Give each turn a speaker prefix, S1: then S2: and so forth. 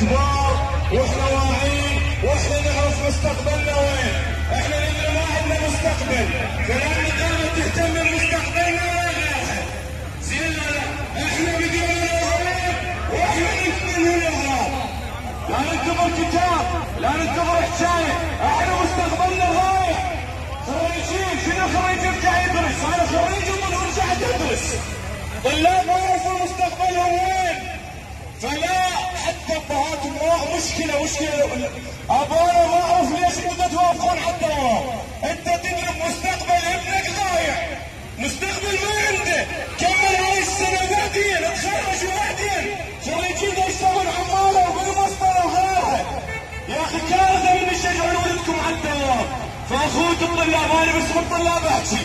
S1: كبار وإحنا واعيين وإحنا نعرف مستقبلنا وين إحنا اللي ما عندنا مستقبل. فلان الدولة تهتم بمستقبلنا وين زين إحنا بدينا الارهاب وإحنا نكمل الارهاب لا ننتظر كتاب لا ننتظر حكايه إحنا مستقبلنا رايح خريجين شنو خريج يرجع يدرس؟ أنا خريج ورجع تدرس طلاب ما يعرفوا مستقبلهم. حتى المواء مشكلة مشكلة. ابانا ما أعرف ليش أنتم توافقون الدوام أنت تدرك مستقبل ابنك ضايع. مستقبل ما عنده. كمل هاي السنة بعدين تخرج وبعدين خريجين يشتغل عماله وبالمسطرة وغيرها يا أخي كارثة من يشجعون ولدكم على الدوام فاخوة الطلاب أنا بس الطلاب احكي